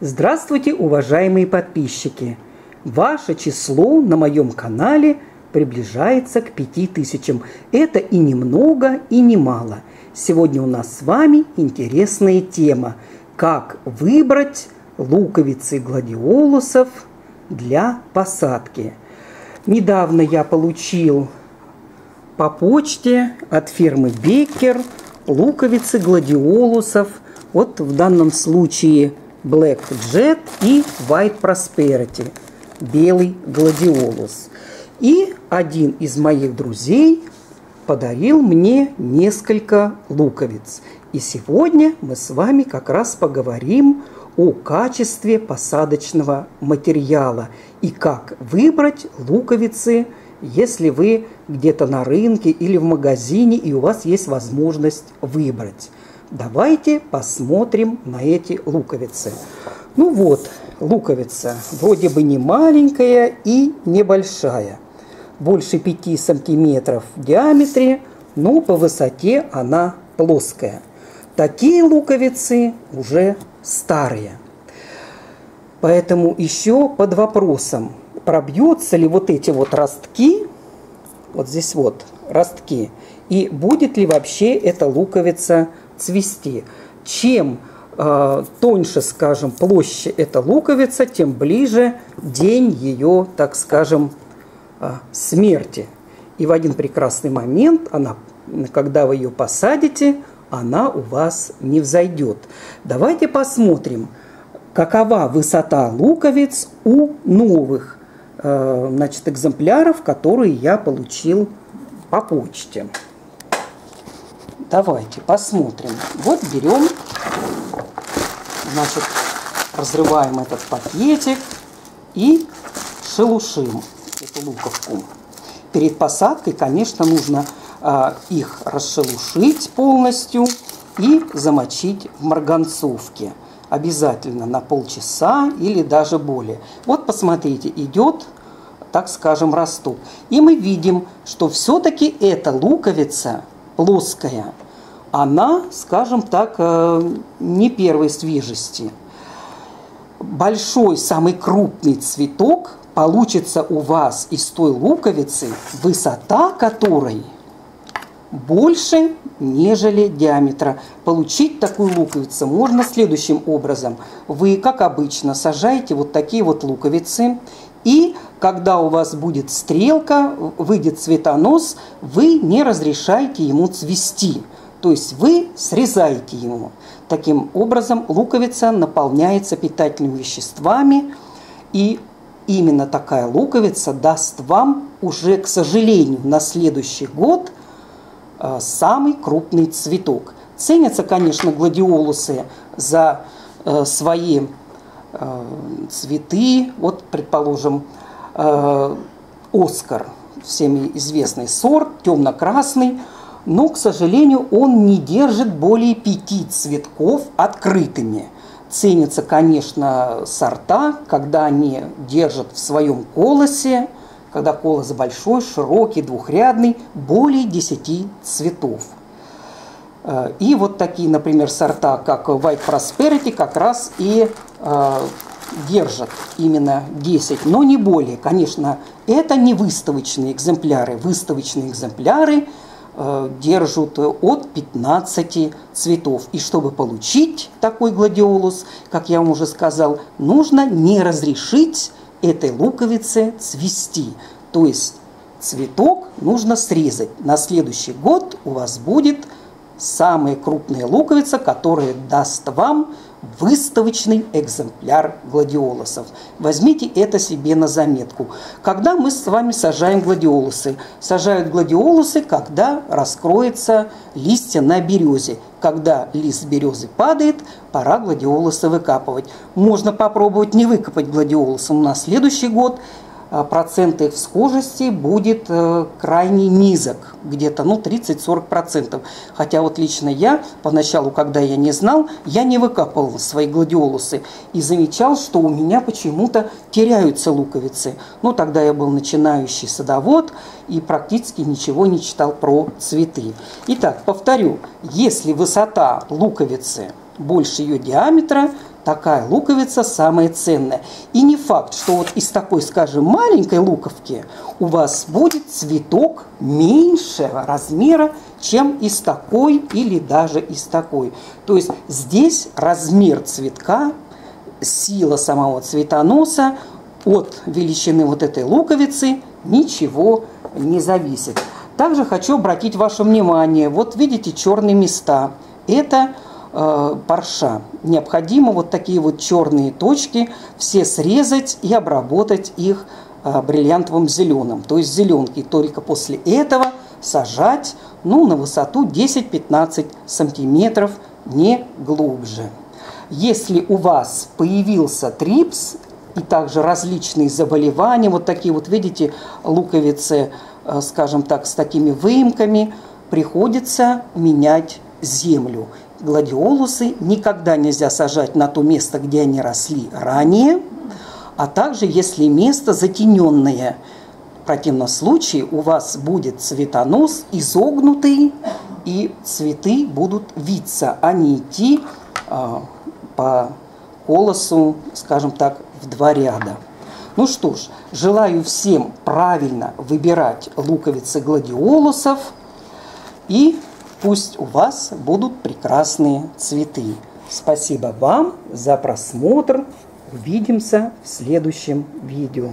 Здравствуйте, уважаемые подписчики! Ваше число на моем канале приближается к пяти тысячам. Это и немного, и немало. Сегодня у нас с вами интересная тема. Как выбрать луковицы гладиолусов для посадки. Недавно я получил по почте от фирмы Беккер луковицы гладиолусов. Вот в данном случае – Black Jet и White Prosperity, белый гладиолус. И один из моих друзей подарил мне несколько луковиц. И сегодня мы с вами как раз поговорим о качестве посадочного материала и как выбрать луковицы, если вы где-то на рынке или в магазине и у вас есть возможность выбрать. Давайте посмотрим на эти луковицы. Ну вот, луковица вроде бы не маленькая и небольшая. Больше 5 сантиметров в диаметре, но по высоте она плоская. Такие луковицы уже старые. Поэтому еще под вопросом, пробьются ли вот эти вот ростки, вот здесь вот ростки, и будет ли вообще эта луковица цвести. Чем э, тоньше, скажем, площадь эта луковица, тем ближе день ее, так скажем, э, смерти. И в один прекрасный момент, она, когда вы ее посадите, она у вас не взойдет. Давайте посмотрим, какова высота луковиц у новых э, значит, экземпляров, которые я получил по почте. Давайте посмотрим. Вот берем, значит, разрываем этот пакетик и шелушим эту луковку. Перед посадкой, конечно, нужно э, их расшелушить полностью и замочить в марганцовке. Обязательно на полчаса или даже более. Вот посмотрите, идет, так скажем, росток. И мы видим, что все-таки эта луковица плоская, она, скажем так, э, не первой свежести. Большой, самый крупный цветок получится у вас из той луковицы, высота которой больше, нежели диаметра. Получить такую луковицу можно следующим образом. Вы, как обычно, сажаете вот такие вот луковицы и когда у вас будет стрелка, выйдет цветонос, вы не разрешаете ему цвести. То есть вы срезаете его. Таким образом, луковица наполняется питательными веществами, и именно такая луковица даст вам уже, к сожалению, на следующий год э, самый крупный цветок. Ценятся, конечно, гладиолусы за э, свои э, цветы. Вот, предположим, Оскар, всеми известный сорт, темно-красный, но, к сожалению, он не держит более пяти цветков открытыми. Ценятся, конечно, сорта, когда они держат в своем колосе, когда колос большой, широкий, двухрядный, более 10 цветов. Э, и вот такие, например, сорта, как White Prosperity, как раз и э, держат именно 10, но не более. Конечно, это не выставочные экземпляры. Выставочные экземпляры держат от 15 цветов. И чтобы получить такой гладиолус, как я вам уже сказал, нужно не разрешить этой луковице цвести. То есть цветок нужно срезать. На следующий год у вас будет самая крупная луковица, которая даст вам выставочный экземпляр гладиолусов. Возьмите это себе на заметку. Когда мы с вами сажаем гладиолусы? Сажают гладиолусы, когда раскроется листья на березе. Когда лист березы падает, пора гладиолусы выкапывать. Можно попробовать не выкопать гладиолусом на следующий год – процент их схожести будет э, крайне низок, где-то ну, 30-40%. Хотя вот лично я, поначалу, когда я не знал, я не выкапывал свои гладиолусы и замечал, что у меня почему-то теряются луковицы. Ну, тогда я был начинающий садовод и практически ничего не читал про цветы. Итак, повторю, если высота луковицы больше ее диаметра, такая луковица самая ценная. И не факт, что вот из такой, скажем, маленькой луковки у вас будет цветок меньшего размера, чем из такой или даже из такой. То есть здесь размер цветка, сила самого цветоноса от величины вот этой луковицы ничего не зависит. Также хочу обратить ваше внимание, вот видите черные места. Это э, парша. Необходимо вот такие вот черные точки все срезать и обработать их э, бриллиантовым зеленым. То есть зеленки только после этого сажать ну, на высоту 10-15 сантиметров, не глубже. Если у вас появился трипс и также различные заболевания, вот такие вот, видите, луковицы, э, скажем так, с такими выемками, приходится менять землю. Гладиолусы никогда нельзя сажать на то место, где они росли ранее, а также если место затененное. В противном случае у вас будет цветонос изогнутый, и цветы будут виться, а не идти а, по колосу, скажем так, в два ряда. Ну что ж, желаю всем правильно выбирать луковицы гладиолусов и пусть у вас будут прекрасные цветы. Спасибо вам за просмотр. Увидимся в следующем видео.